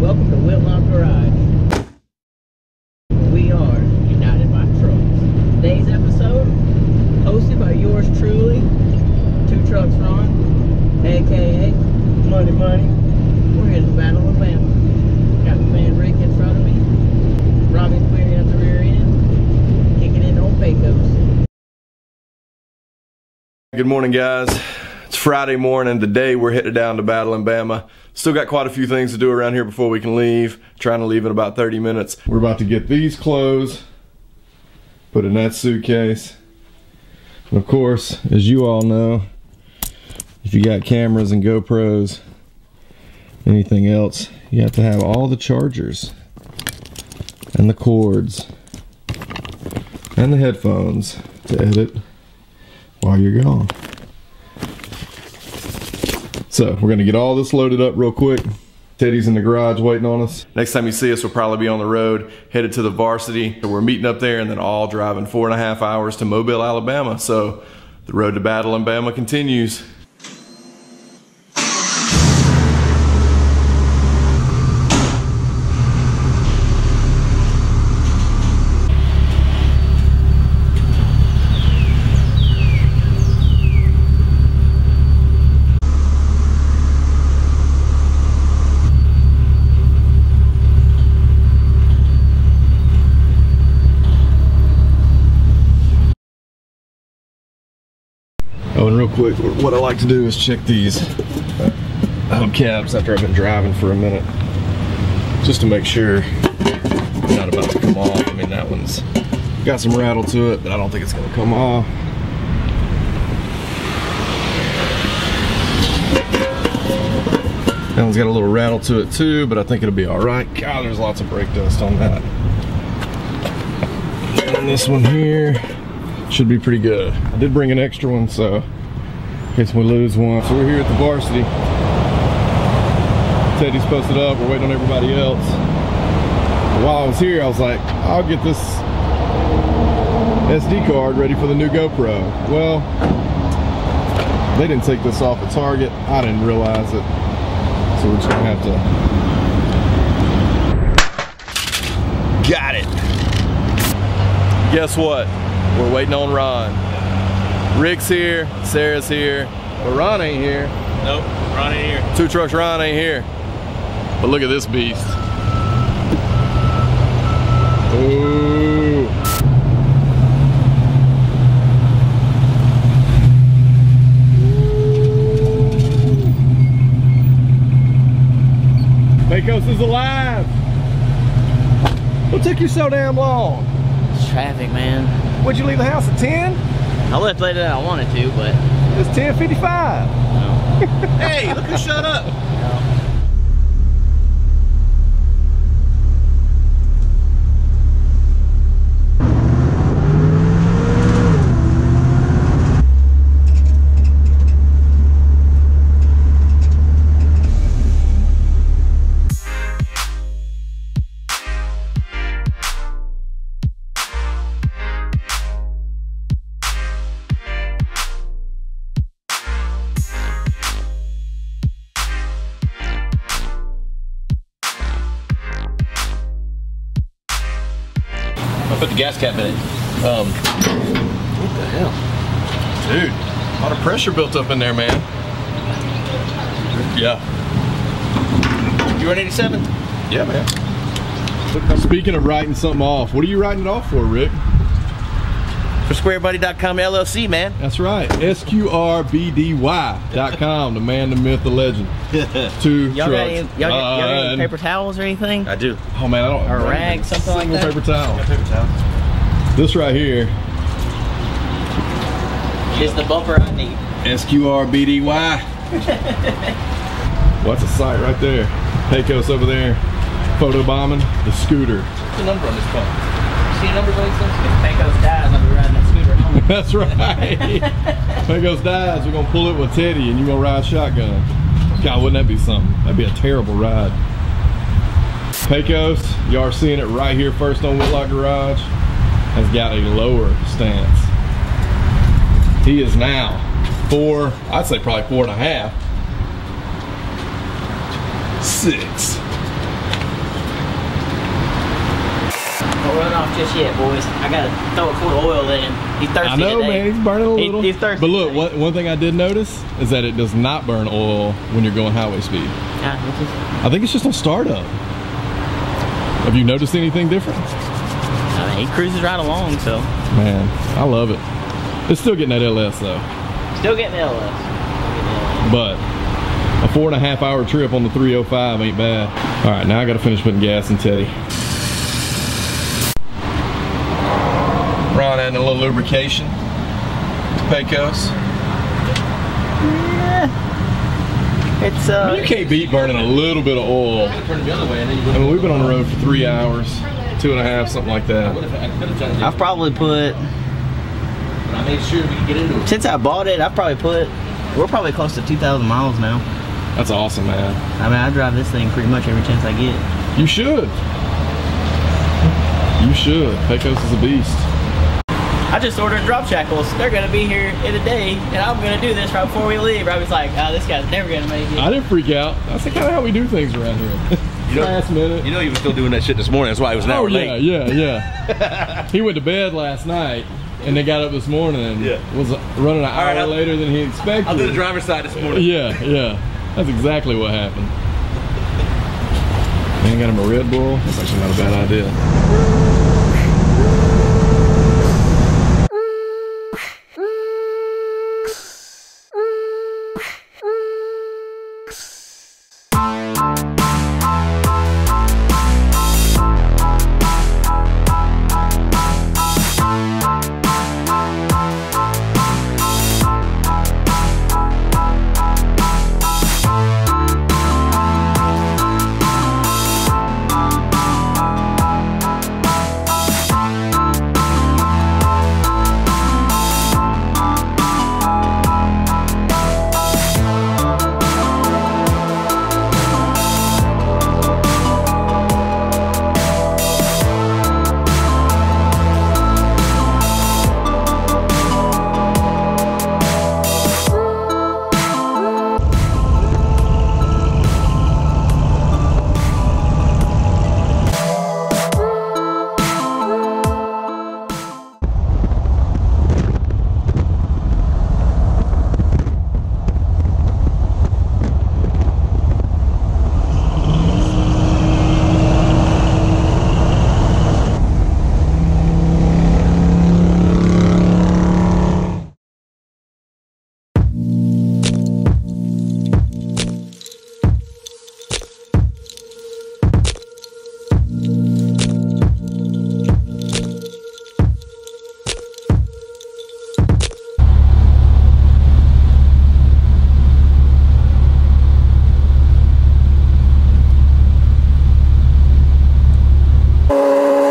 Welcome to Whitlock Garage. We are United by Trucks. Today's episode, hosted by yours truly, Two Trucks Ron, aka Money Money. We're in the Battle, of Alabama. Got my man Rick in front of me. Robbie's clearing out the rear end. Kicking in on Pecos. Good morning, guys. Friday morning. Today we're headed down to Battle, Bama. Still got quite a few things to do around here before we can leave. Trying to leave in about 30 minutes. We're about to get these clothes, put in that suitcase. And of course, as you all know, if you got cameras and GoPros, anything else, you have to have all the chargers and the cords and the headphones to edit while you're gone. So we're gonna get all this loaded up real quick. Teddy's in the garage waiting on us. Next time you see us, we'll probably be on the road, headed to the varsity. We're meeting up there and then all driving four and a half hours to Mobile, Alabama. So the road to Battle, Alabama continues. Oh, and real quick, what I like to do is check these uh, hubcaps after I've been driving for a minute, just to make sure not about to come off. I mean, that one's got some rattle to it, but I don't think it's gonna come off. That one's got a little rattle to it too, but I think it'll be all right. God, there's lots of brake dust on that. And this one here should be pretty good. I did bring an extra one, so in case we lose one. So we're here at the varsity. Teddy's posted up, we're waiting on everybody else. While I was here, I was like, I'll get this SD card ready for the new GoPro. Well, they didn't take this off at Target. I didn't realize it. So we're just gonna have to. Got it. Guess what? We're waiting on Ron. Rick's here, Sarah's here, but Ron ain't here. Nope, Ron ain't here. Two trucks Ron ain't here. But look at this beast. Ooh. Pecos is alive. What took you so damn long? It's traffic, man. Would you leave the house at 10? I left later than I wanted to, but It's 10.55. Hey, look who shut up. Put the gas cap in it. Um, what the hell? Dude, a lot of pressure built up in there, man. Yeah. You run 87? Yeah, man. Speaking of writing something off, what are you writing it off for, Rick? For Squarebody.com LLC, man. That's right. S-Q-R-B-D-Y.com, the man, the myth, the legend. Two y'all got, any, trucks. y'all, got, y'all got any paper towels or anything? I do. Oh, man, I don't... Or a rag, something like Single that? paper towel. Paper towel. This right here is the bumper I need. S-Q-R-B-D-Y. What's a sight right there? Pecos over there, photo bombing the scooter. What's the number on this car? See the number plates? If Pecos dies, I'll be riding that scooter home. That's right. Pecos dies, we're gonna pull it with Teddy and you're gonna ride shotgun. God, wouldn't that be something? That'd be a terrible ride. Pecos, y'all are seeing it right here first on Whitlock Garage, has got a lower stance. He is now four, I'd say probably four and a half. Six. Run off just yet, boys. I gotta throw a of oil in. He's thirsty I know, today. man. He's burning a He- little. he's thirsty But look, one, one thing I did notice is that it does not burn oil when you're going highway speed. Yeah, it's just- I think it's just on startup. Have you noticed anything different? I mean, he cruises right along, so Man, I love it. It's still getting that LS though. still getting the LS. But a four and a half hour trip on the 305 ain't bad. All right, now I gotta finish putting gas in Teddy. Ron adding a little lubrication to Pecos. It's I uh, mean, you can't beat burning a little bit of oil. Turn the other way and then you I mean, we've been on the road for three hours, two and a half, something like that. I've probably put But I made sure we could get into it. since I bought it. I've probably put we're probably close to 2,000 miles now. That's awesome, man. I mean, I drive this thing pretty much every chance I get. You should. You should. Pecos is a beast. I just ordered drop shackles. They're gonna be here in a day, and I'm gonna do this right before we leave. I was like, oh, this guy's never gonna make it. I didn't freak out. That's kind of how we do things around here. You know- Last minute. You know he was still doing that shit this morning. That's why he was an oh hour yeah, late. yeah, yeah. he went to bed last night and they got up this morning and Yeah. was running an hour right, later than he expected. I'll do the driver's side this morning. Yeah, yeah. That's exactly what happened. Man, got him a Red Bull. That's actually not a bad idea.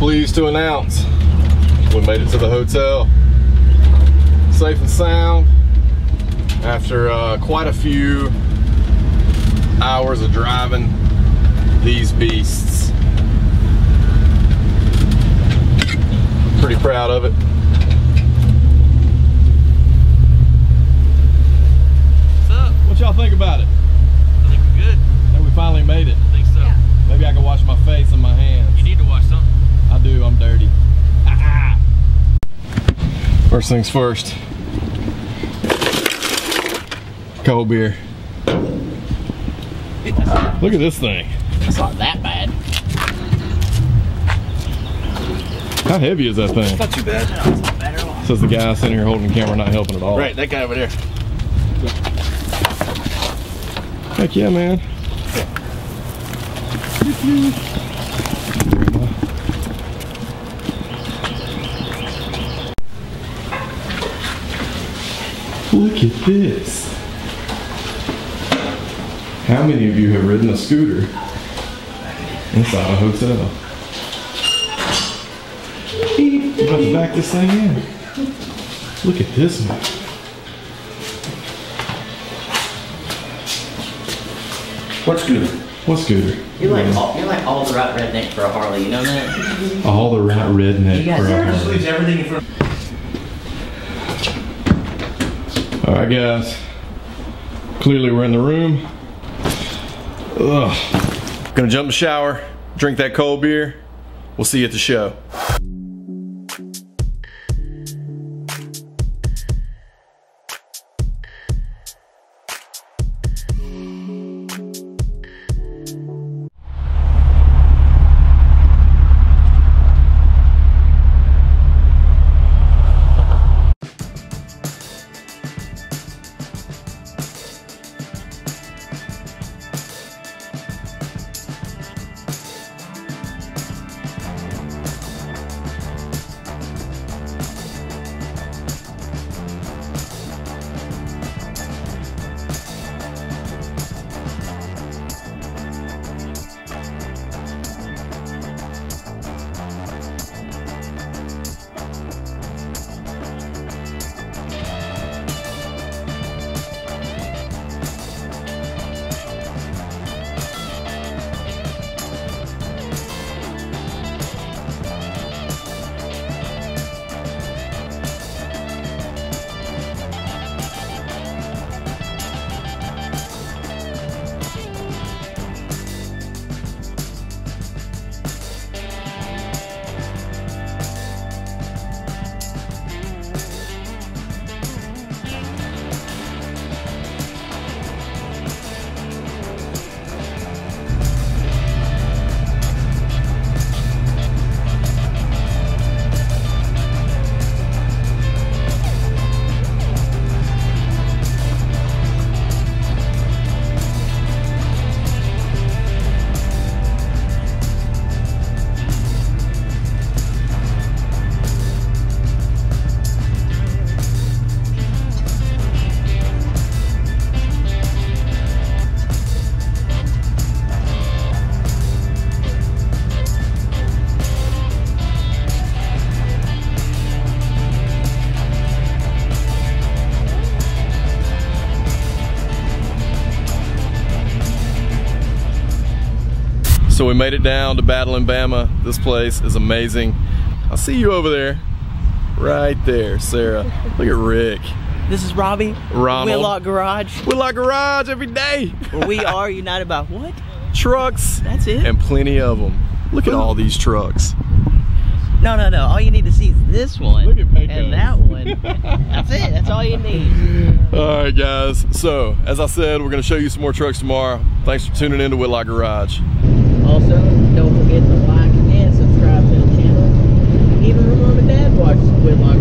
Pleased to announce we made it to the hotel. Safe and sound after uh, quite a few hours of driving these beasts. Pretty proud of it. What's up? What y'all think about it? I think we're good. That we finally made it. I think so. Maybe I can wash my face and my hands. You need to watch something. I do, I'm dirty. First things first. Cold beer. Look at this thing. It's not that bad. How heavy is that thing? Not too bad. It's not bad at all. Says the guy sitting here holding the camera, not helping at all. Right, that guy over there. Heck yeah, man. Look at this. How many of you have ridden a scooter inside a hotel? You about to back this thing in. Look at this one. What's good? What scooter? You're like all, you're like all the right redneck for a Harley. You know that? All the right redneck You guys crap. seriously? Leaves everything in front. All right, guys. Clearly, we're in the room. Ugh. Gonna jump in the shower, drink that cold beer. We'll see you at the show. We made it down to Battle in Bama. This place is amazing. I'll see you over there. Right there, Sarah. Look at Rick. This is Robbie. Ronald. Whitlock Garage. Like garage every day. We are united by what? Trucks That's it. and plenty of them. Look at all these trucks. No, no, no. All you need to see is this one Look at Pecos. and that one. That's it. That's all you need. All right, guys. So, as I said, we're going to show you some more trucks tomorrow. Thanks for tuning in to Whitlock Garage. Also, don't forget to like and subscribe to the channel. Even my mom and dad watches Whitlock